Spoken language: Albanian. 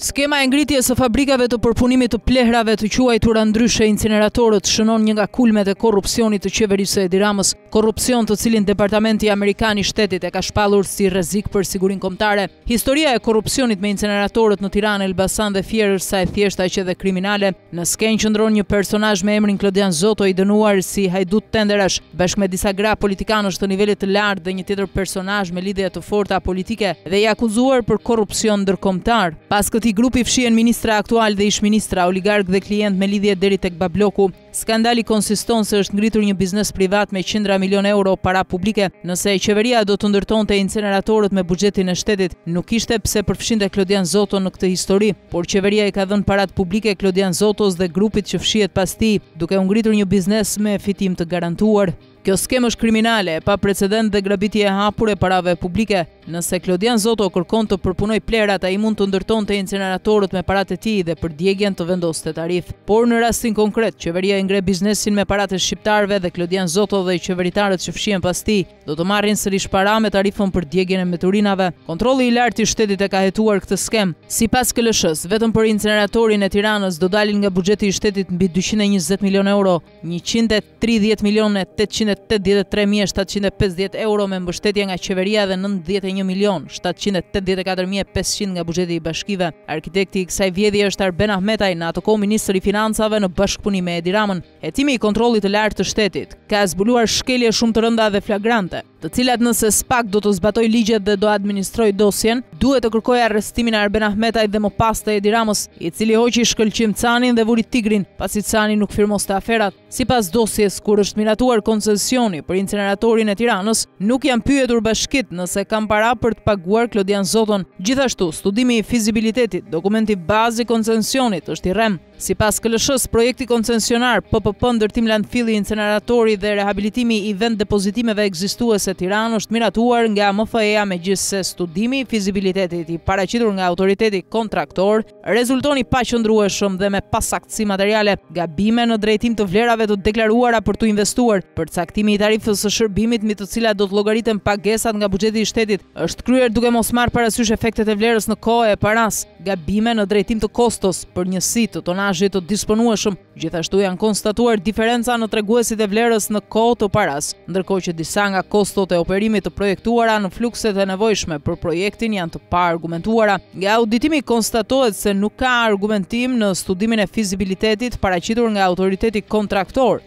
Skema e ngritjes së fabrikave të përpunimit të plehrave të quajtura ndryshe incineratorët shënon një nga kulmet e korrupsionit të qeverisë së Edi Ramës, korrupsion të cilin Departamenti Amerikan i Shtetit e ka shpallur si rrezik për sigurinë kombëtare. Historia e korrupsionit me incineratorët në Tiranë, Elbasan dhe Fier është sa e thjeshtë aq edhe kriminale. Në skenë qëndron një personazh me emrin Klodian Zoto i dënuar si hajdut tenderash, bashkë me disa gra politikanësh të nivelit të lartë dhe një tjetër personazh me lidhje të forta politike dhe i akuzuar për korrupsion ndërkombëtar. Pas këtij grupi fshihen ministra aktualë dhe ish-ministra, oligarkë dhe klientë me lidhje deri tek babloku. Skandali konsiston se është ngritur një biznes privat me qindra milionë euro para publike, nëse qeveria do të ndërtonte inceneratorët me buxhetin e shtetit, Nuk kishte pse përfshinte Klodian Zoton në këtë histori, por qeveria i ka dhënë paratë publike Klodian Zotos dhe grupit që fshihet pas tij, duke u ngritur një biznes me fitim të garantuar. Kjo skemë është kriminale, e paprecedentë dhe grabitje e hapur e parave publike. Nëse Klodian Zoto kërkon të përpunojë plehrat, ai mund të ndërtonte inceneratorët me paratë e tij dhe për djegien të vendoste tarifë. Por në rastin konkret, qeveria i ngre biznesin me paratë e shqiptarëve dhe Klodian Zoto dhe qeveritarët që fshihen pas tij, Do të marrin sërish para me tarifën për djegien e mbeturinave. Kontrolli i lartë i shtetit e ka hetuar këtë skemë. Sipas KLSH-së, vetëm për inceneratorin e Tiranës do dalin nga buxheti i shtetit mbi dyqind e njëzet milionë euro, njëqind e tridhjetë milionë e tetëqind e tetëdhjetë e tre mijë e shtatëqind e pesëdhjetë euro me mbështetje nga qeveria dhe nëntëdhjetë e një milionë shtatëqind e tetëdhjetë e katër mijë e pesëqind nga buxheti i bashkive. Arkitekti i kësaj vjedhje është Arben Ahmetaj, në atë kohë ministër i Financave në bashkëpunim me Edi Ramën. Hetimi i Kontrollit të Lartë të Shtetit ka zbuluar shkelje shumë të rënda dhe flagrante, të cilat nëse SPAK do të zbatojë ligjet dhe do administrojë dosjen, duhet të kërkojë arrestimin e Arben Ahmetajt dhe më pas të Edi Ramës, i cili hoqi Shkëlqim Canin dhe vuri Tigrin, pasi Cani nuk firmoste aferat. Sipas dosjes, kur është miratuar koncesioni për inceneratorin e Tiranës, nuk janë pyetur bashkitë nëse kanë para për të paguar Klodian Zoton. Gjithashtu, studimi i fizibilitetit, dokumenti bazë i koncensionit, është i rremë. Sipas KLSH-së, projekti koncensionar, PPP Ndërtim Landfilli Inceneratori dhe Rehabilitimi i Venddepozitimeve Ekzistuese Tiranë është miratuar nga MFE-ja megjithëse studimi i fizibilitetit i paraqitur nga autoriteti kontraktor rezulton i paqëndrueshëm dhe me pasaktësi materiale, gabime në drejtim të vlerave të deklaruara për t'u investuar, përcaktimi i tarifës së shërbimit mbi të cilat do të llogariten pagesat nga buxheti i shtetit, Është kryer duke mos marrë parasysh efektet e vlerës në kohë e parasë, gabime në drejtim të kostos për njësi të tonazhit të disponueshëm. Gjithashtu janë konstatuar diferenca në treguesit e vlerës në kohë të parasë, ndërkohë që disa nga kostot e operimit të projektuara në flukset e nevojshme për projektin janë të paargumentuara. Nga auditimi konstatohet se nuk ka argumentim në studimin e fizibilitetit paraqitur nga autoriteti kontraktor,